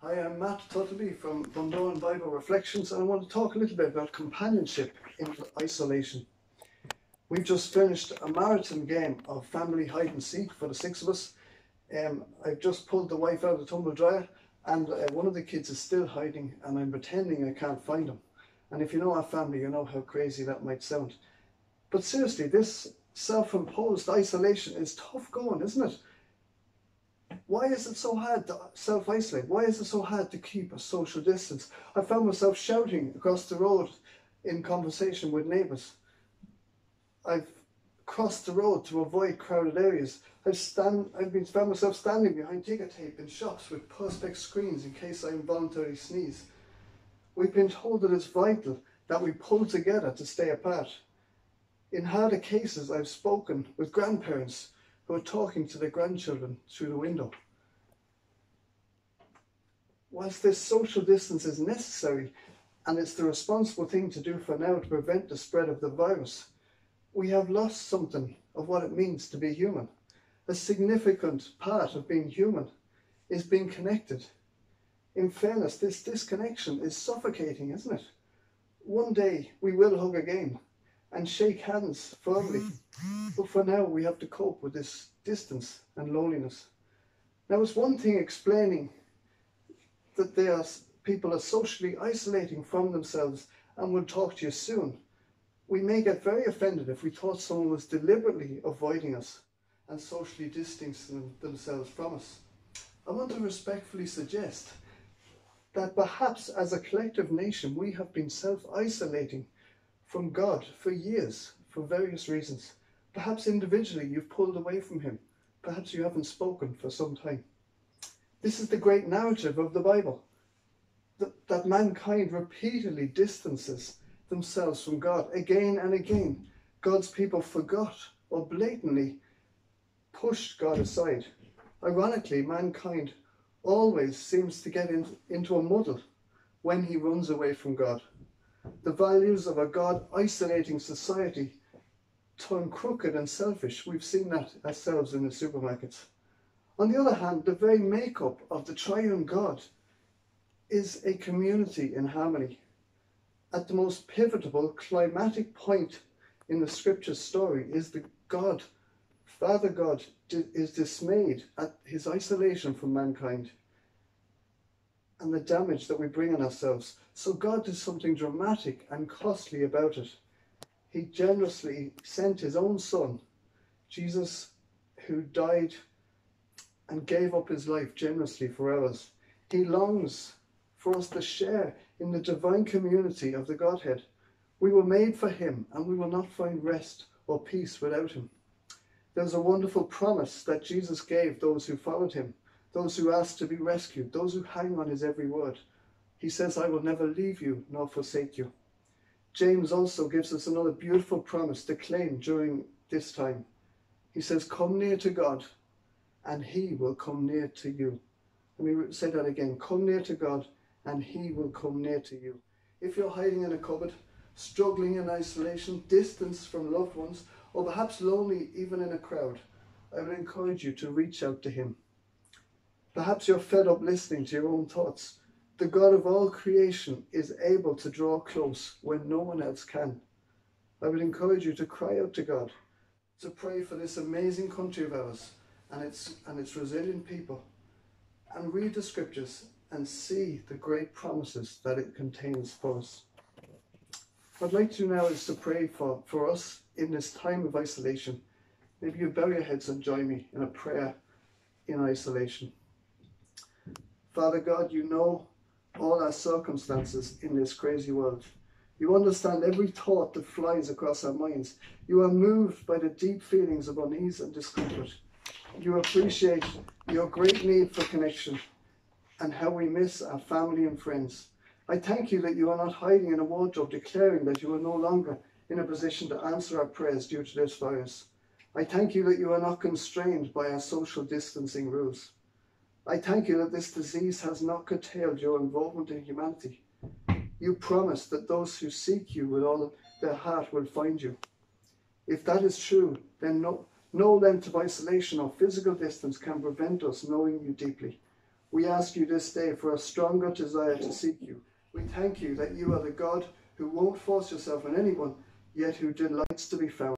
Hi, I'm Matt Tuttleby from Bundoran Bible Reflections, and I want to talk a little bit about companionship in isolation. We've just finished a marathon game of family hide and seek for the six of us. Um, I've just pulled the wife out of the tumble dryer, and uh, one of the kids is still hiding, and I'm pretending I can't find him. And if you know our family, you know how crazy that might sound. But seriously, this self imposed isolation is tough going, isn't it? Why is it so hard to self isolate? Why is it so hard to keep a social distance? I found myself shouting across the road in conversation with neighbours. I've crossed the road to avoid crowded areas. I've stand I've been found myself standing behind ticker tape in shops with perspex screens in case I involuntarily sneeze. We've been told that it's vital that we pull together to stay apart. In harder cases, I've spoken with grandparents who are talking to their grandchildren through the window. Whilst this social distance is necessary and it's the responsible thing to do for now to prevent the spread of the virus, we have lost something of what it means to be human. A significant part of being human is being connected. In fairness, this disconnection is suffocating, isn't it? One day we will hug again and shake hands firmly. Mm-hmm. But for now, we have to cope with this distance and loneliness. Now, it's one thing explaining that they are, people are socially isolating from themselves and will talk to you soon. We may get very offended if we thought someone was deliberately avoiding us and socially distancing themselves from us. I want to respectfully suggest that perhaps as a collective nation we have been self isolating from God for years for various reasons. Perhaps individually you've pulled away from Him. Perhaps you haven't spoken for some time. This is the great narrative of the Bible that, that mankind repeatedly distances themselves from God again and again. God's people forgot or blatantly pushed God aside. Ironically, mankind always seems to get in, into a muddle when he runs away from God the values of a God isolating society turn crooked and selfish. We've seen that ourselves in the supermarkets. On the other hand, the very makeup of the triune God is a community in harmony. At the most pivotal climatic point in the scripture story is the God, Father God, is dismayed at his isolation from mankind and the damage that we bring on ourselves. So God did something dramatic and costly about it. He generously sent his own son, Jesus, who died and gave up his life generously for us. He longs for us to share in the divine community of the Godhead. We were made for him and we will not find rest or peace without him. There's a wonderful promise that Jesus gave those who followed him those who ask to be rescued, those who hang on his every word. He says, I will never leave you nor forsake you. James also gives us another beautiful promise to claim during this time. He says, Come near to God, and he will come near to you. Let me say that again. Come near to God, and he will come near to you. If you're hiding in a cupboard, struggling in isolation, distance from loved ones, or perhaps lonely even in a crowd, I would encourage you to reach out to him. Perhaps you're fed up listening to your own thoughts. The God of all creation is able to draw close when no one else can. I would encourage you to cry out to God, to pray for this amazing country of ours and its, and its resilient people, and read the scriptures and see the great promises that it contains for us. What I'd like to do now is to pray for, for us in this time of isolation. Maybe you bow your heads and join me in a prayer in isolation. Father God, you know all our circumstances in this crazy world. You understand every thought that flies across our minds. You are moved by the deep feelings of unease and discomfort. You appreciate your great need for connection and how we miss our family and friends. I thank you that you are not hiding in a wardrobe declaring that you are no longer in a position to answer our prayers due to this virus. I thank you that you are not constrained by our social distancing rules. I thank you that this disease has not curtailed your involvement in humanity. You promise that those who seek you with all their heart will find you. If that is true, then no, no length of isolation or physical distance can prevent us knowing you deeply. We ask you this day for a stronger desire to seek you. We thank you that you are the God who won't force yourself on anyone, yet who delights to be found.